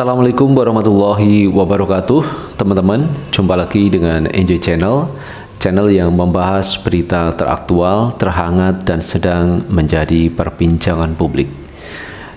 Assalamualaikum warahmatullahi wabarakatuh. Teman-teman, jumpa lagi dengan Enjoy Channel Channel yang membahas berita teraktual, terhangat, dan sedang menjadi perbincangan publik.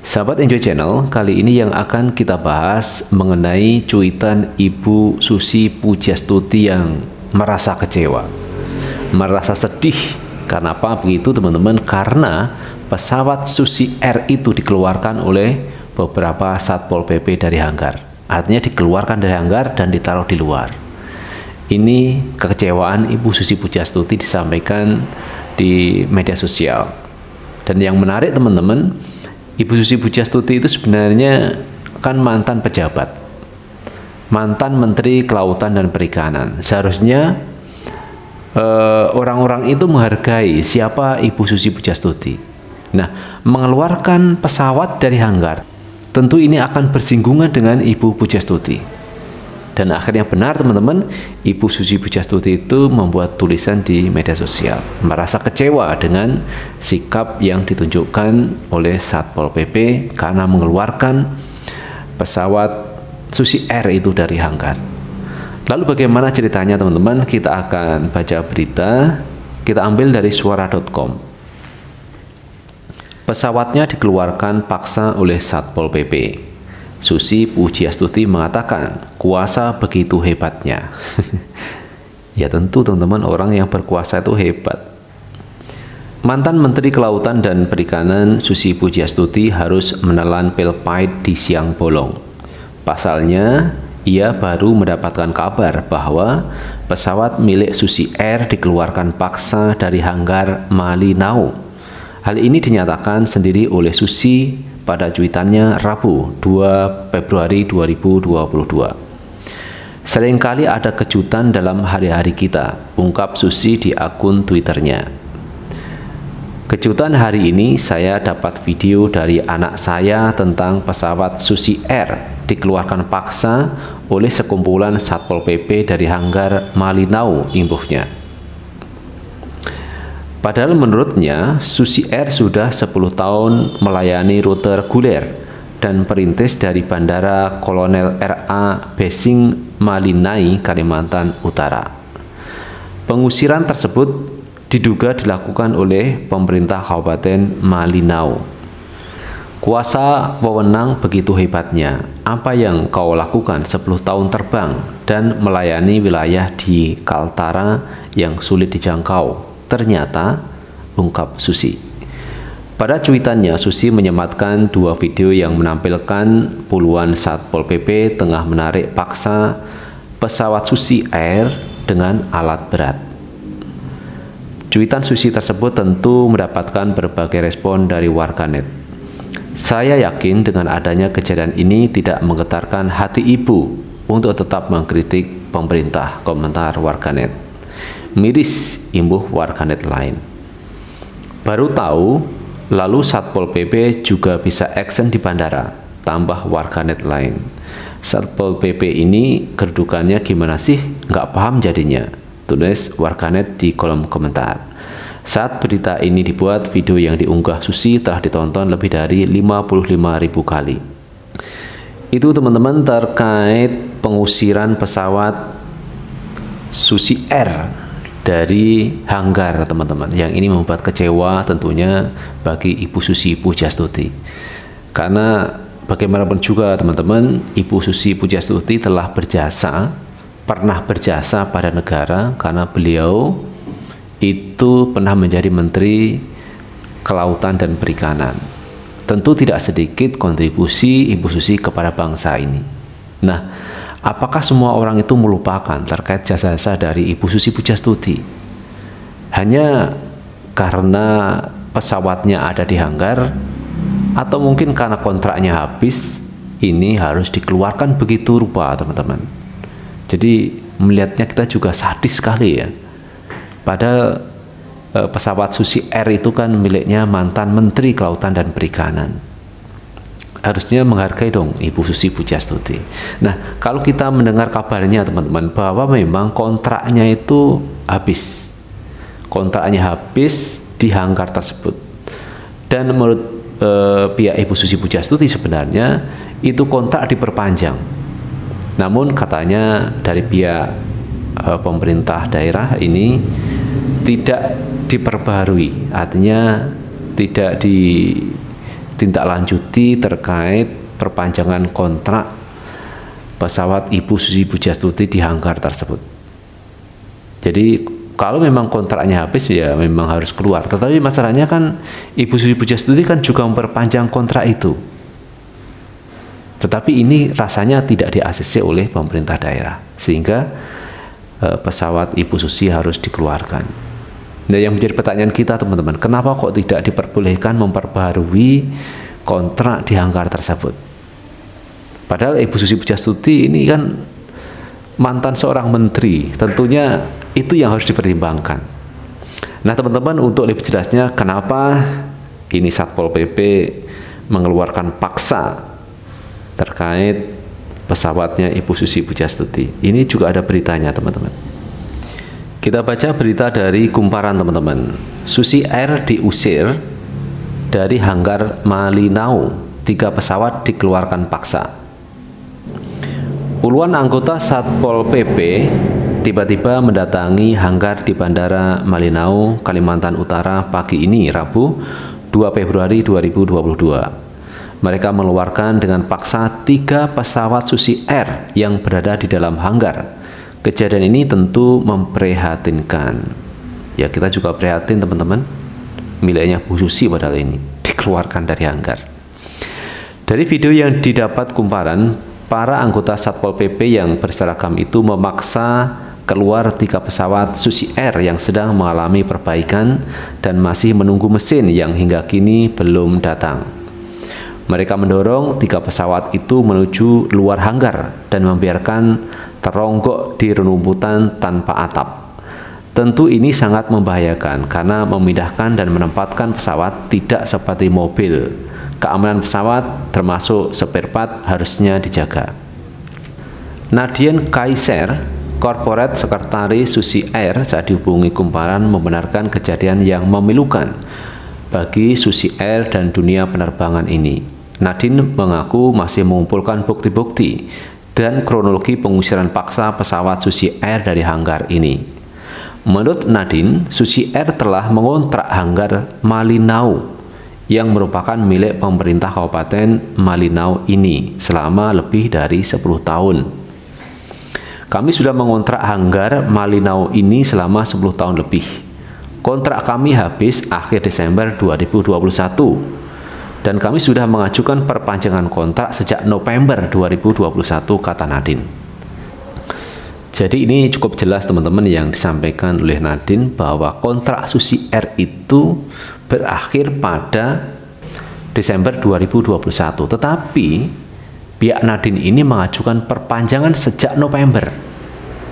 Sahabat Enjoy Channel, kali ini yang akan kita bahas mengenai cuitan Ibu Susi Pujastuti yang merasa kecewa Merasa sedih. Karena apa begitu teman-teman? Karena pesawat Susi Air itu dikeluarkan oleh beberapa Satpol PP dari hanggar. Artinya dikeluarkan dari hanggar dan ditaruh di luar. Ini kekecewaan Ibu Susi Pujastuti disampaikan di media sosial. Dan yang menarik teman-teman, Ibu Susi Pujastuti itu sebenarnya kan mantan pejabat. Mantan Menteri Kelautan dan Perikanan. Seharusnya eh, orang-orang uh, itu menghargai siapa Ibu Susi Pujastuti. Nah, mengeluarkan pesawat dari hanggar tentu ini akan bersinggungan dengan Ibu Pujastuti. Dan akhirnya benar teman-teman, Ibu Susi Pujastuti itu membuat tulisan di media sosial, merasa kecewa dengan sikap yang ditunjukkan oleh Satpol PP karena mengeluarkan pesawat Susi Air itu dari hanggar. Lalu bagaimana ceritanya teman-teman? Kita akan baca berita, kita ambil dari suara.com. Pesawatnya dikeluarkan paksa oleh Satpol PP. Susi Pujiastuti mengatakan, kuasa begitu hebatnya. ya tentu teman-teman orang yang berkuasa itu hebat. Mantan Menteri Kelautan dan Perikanan Susi Pujiastuti harus menelan pil pahit di siang bolong. Pasalnya, ia baru mendapatkan kabar bahwa pesawat milik Susi Air dikeluarkan paksa dari hanggar Malinau Hal ini dinyatakan sendiri oleh Susi pada cuitannya Rabu 2 Februari 2022. Seringkali ada kejutan dalam hari-hari kita, ungkap Susi di akun Twitternya. Kejutan hari ini saya dapat video dari anak saya tentang pesawat Susi Air dikeluarkan paksa oleh sekumpulan Satpol PP dari hanggar Malinau, imbuhnya. Padahal menurutnya Susi Air sudah 10 tahun melayani rute reguler dan perintis dari Bandara Kolonel RA Besing Malinai, Kalimantan Utara. Pengusiran tersebut diduga dilakukan oleh pemerintah Kabupaten Malinau. Kuasa wewenang begitu hebatnya, apa yang kau lakukan 10 tahun terbang dan melayani wilayah di Kaltara yang sulit dijangkau Ternyata, ungkap Susi. Pada cuitannya, Susi menyematkan dua video yang menampilkan puluhan Satpol PP tengah menarik paksa pesawat Susi Air dengan alat berat. Cuitan Susi tersebut tentu mendapatkan berbagai respon dari warganet. Saya yakin dengan adanya kejadian ini tidak menggetarkan hati ibu untuk tetap mengkritik pemerintah, komentar warganet miris imbuh warganet lain. Baru tahu, lalu Satpol PP juga bisa action di bandara, tambah warganet lain. Satpol PP ini kedudukannya gimana sih? Nggak paham jadinya. Tulis warganet di kolom komentar. Saat berita ini dibuat, video yang diunggah Susi telah ditonton lebih dari 55.000 kali. Itu teman-teman terkait pengusiran pesawat Susi Air dari hanggar teman-teman. Yang ini membuat kecewa tentunya bagi Ibu Susi Pujastuti karena bagaimanapun juga teman-teman Ibu Susi Pujastuti telah berjasa pernah berjasa pada negara karena beliau itu pernah menjadi Menteri Kelautan dan Perikanan. Tentu tidak sedikit kontribusi Ibu Susi kepada bangsa ini. Nah Apakah semua orang itu melupakan terkait jasa-jasa dari Ibu Susi Pujastuti? Hanya karena pesawatnya ada di hanggar atau mungkin karena kontraknya habis ini harus dikeluarkan begitu rupa teman-teman? Jadi melihatnya kita juga sadis sekali ya. Padahal eh, pesawat Susi Air itu kan miliknya mantan Menteri Kelautan dan Perikanan harusnya menghargai dong Ibu Susi Pujastuti. Nah, kalau kita mendengar kabarnya teman-teman bahwa memang kontraknya itu habis. Kontraknya habis di hanggar tersebut. Dan menurut eh, pihak Ibu Susi Pujastuti sebenarnya itu kontrak diperpanjang. Namun katanya dari pihak e, pemerintah daerah ini tidak diperbarui, artinya tidak ditindaklanjuti terkait perpanjangan kontrak pesawat Ibu Susi Pujastuti di hanggar tersebut. Jadi kalau memang kontraknya habis ya memang harus keluar. Tetapi masalahnya kan Ibu Susi Pujastuti kan juga memperpanjang kontrak itu. Tetapi ini rasanya tidak di ACC oleh pemerintah daerah sehingga eh, pesawat Ibu Susi harus dikeluarkan. Nah, yang menjadi pertanyaan kita teman-teman, kenapa kok tidak diperbolehkan memperbarui kontrak di hanggar tersebut? Padahal Ibu Susi Pujastuti ini kan mantan seorang menteri, tentunya itu yang harus dipertimbangkan. Nah, teman-teman, untuk lebih jelasnya kenapa ini Satpol PP mengeluarkan paksa terkait pesawatnya Ibu Susi Pujastuti. Ini juga ada beritanya, teman-teman. Kita baca berita dari kumparan, teman-teman. Susi Air diusir dari hanggar Malinau. Tiga pesawat dikeluarkan paksa. Puluhan anggota Satpol PP tiba-tiba mendatangi hanggar di Bandara Malinau, Kalimantan Utara pagi ini, Rabu 2 Februari 2022. Mereka mengeluarkan dengan paksa tiga pesawat Susi Air yang berada di dalam hanggar. Kejadian ini tentu memprihatinkan. Ya kita juga prihatin teman-teman. Miliknya Bu Susi padahal ini dikeluarkan dari hanggar. Dari video yang didapat kumparan, para anggota Satpol PP yang berseragam itu memaksa keluar tiga pesawat Susi Air yang sedang mengalami perbaikan dan masih menunggu mesin yang hingga kini belum datang. Mereka mendorong tiga pesawat itu menuju luar hanggar dan membiarkan teronggok di rumputan tanpa atap. Tentu ini sangat membahayakan karena memindahkan dan menempatkan pesawat tidak seperti mobil. Keamanan pesawat termasuk spare part harusnya dijaga. Nadien Kaiser Korporat Sekretaris Susi Air saat dihubungi kumparan membenarkan kejadian yang memilukan bagi Susi Air dan dunia penerbangan ini. Nadine mengaku masih mengumpulkan bukti-bukti dan kronologi pengusiran paksa pesawat Susi Air dari hanggar ini. Menurut Nadine, Susi Air telah mengontrak hanggar Malinau yang merupakan milik pemerintah Kabupaten Malinau ini selama lebih dari 10 tahun. Kami sudah mengontrak hanggar Malinau ini selama 10 tahun lebih. Kontrak kami habis akhir Desember 2021 dan kami sudah mengajukan perpanjangan kontrak sejak November 2021 kata Nadine. Jadi ini cukup jelas teman-teman yang disampaikan oleh Nadine bahwa kontrak Susi R itu berakhir pada Desember 2021. Tetapi pihak Nadine ini mengajukan perpanjangan sejak November.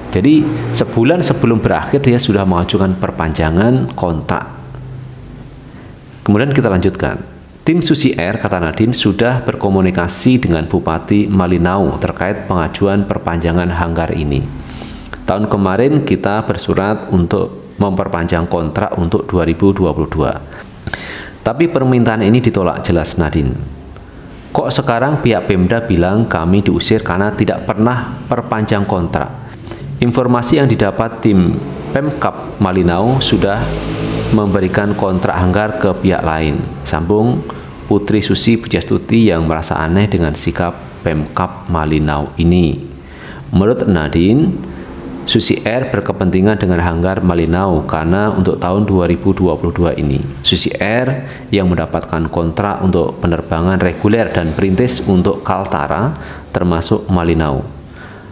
Jadi sebulan sebelum berakhir dia sudah mengajukan perpanjangan kontak. Kemudian kita lanjutkan. Tim Susi Air, kata Nadine, sudah berkomunikasi dengan Bupati Malinau terkait pengajuan perpanjangan hanggar ini. Tahun kemarin kita bersurat untuk memperpanjang kontrak untuk 2022. Tapi permintaan ini ditolak jelas Nadine. Kok sekarang pihak Pemda bilang kami diusir karena tidak pernah perpanjang kontrak? Informasi yang didapat tim Pemkap Malinau sudah memberikan kontrak hanggar ke pihak lain. Sambung Putri Susi Pujastuti yang merasa aneh dengan sikap Pemkap Malinau ini. Menurut Nadine, Susi Air berkepentingan dengan hanggar Malinau karena untuk tahun 2022 ini Susi Air yang mendapatkan kontrak untuk penerbangan reguler dan perintis untuk Kaltara termasuk Malinau.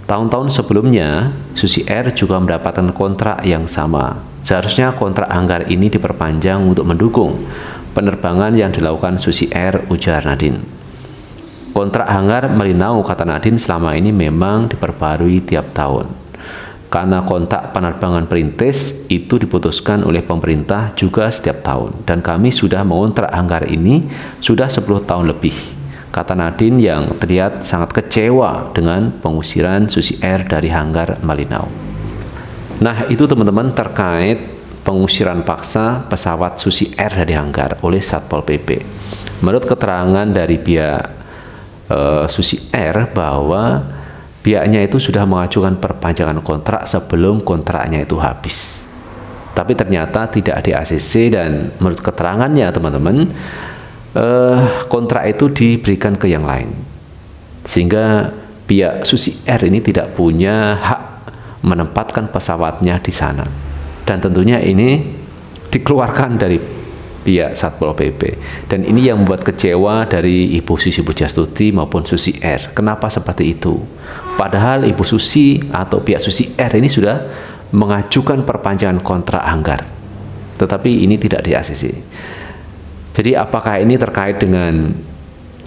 Tahun-tahun sebelumnya Susi Air juga mendapatkan kontrak yang sama. Seharusnya kontrak hanggar ini diperpanjang untuk mendukung penerbangan yang dilakukan Susi Air ujar Nadine. Kontrak hanggar Malinau kata Nadine selama ini memang diperbarui tiap tahun karena kontak penerbangan perintis itu diputuskan oleh pemerintah juga setiap tahun dan kami sudah mengontrak hanggar ini sudah 10 tahun lebih kata Nadine yang terlihat sangat kecewa dengan pengusiran Susi Air dari hanggar Malinau nah itu teman-teman terkait pengusiran paksa pesawat Susi Air dari hanggar oleh Satpol PP menurut keterangan dari pihak uh, Susi Air bahwa pihaknya itu sudah mengajukan perpanjangan kontrak sebelum kontraknya itu habis. Tapi ternyata tidak di ACC dan menurut keterangannya teman-teman uh, kontrak itu diberikan ke yang lain. Sehingga pihak Susi Air ini tidak punya hak menempatkan pesawatnya di sana. Dan tentunya ini dikeluarkan dari pihak Satpol PP. Dan ini yang membuat kecewa dari Ibu Susi Pujastuti maupun Susi R. Kenapa seperti itu? Padahal Ibu Susi atau pihak Susi R ini sudah mengajukan perpanjangan kontrak anggar. Tetapi ini tidak di ACC. Jadi apakah ini terkait dengan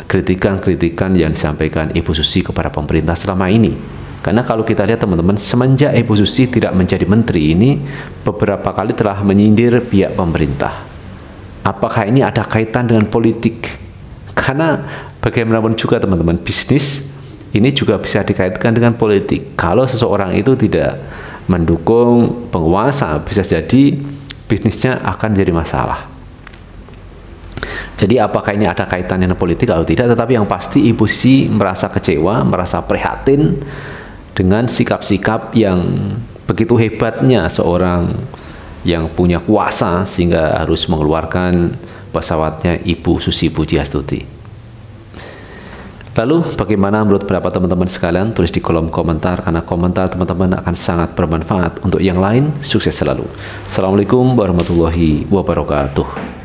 kritikan-kritikan yang disampaikan Ibu Susi kepada pemerintah selama ini? Karena kalau kita lihat teman-teman, semenjak Ibu Susi tidak menjadi menteri ini beberapa kali telah menyindir pihak pemerintah apakah ini ada kaitan dengan politik? Karena bagaimanapun juga teman-teman, bisnis ini juga bisa dikaitkan dengan politik. Kalau seseorang itu tidak mendukung penguasa, bisa jadi bisnisnya akan menjadi masalah. Jadi apakah ini ada kaitan dengan politik atau tidak? Tetapi yang pasti Ibu Sisi merasa kecewa, merasa prihatin dengan sikap-sikap yang begitu hebatnya seorang yang punya kuasa sehingga harus mengeluarkan pesawatnya Ibu Susi Pujiastuti. Lalu bagaimana menurut pendapat teman-teman sekalian? Tulis di kolom komentar karena komentar teman-teman akan sangat bermanfaat untuk yang lain. Sukses selalu. Assalamualaikum warahmatullahi wabarakatuh.